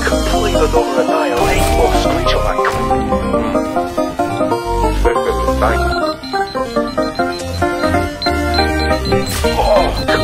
completely over annihilate or oh, screech of that kind. Thank you. Oh,